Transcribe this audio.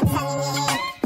I'm telling.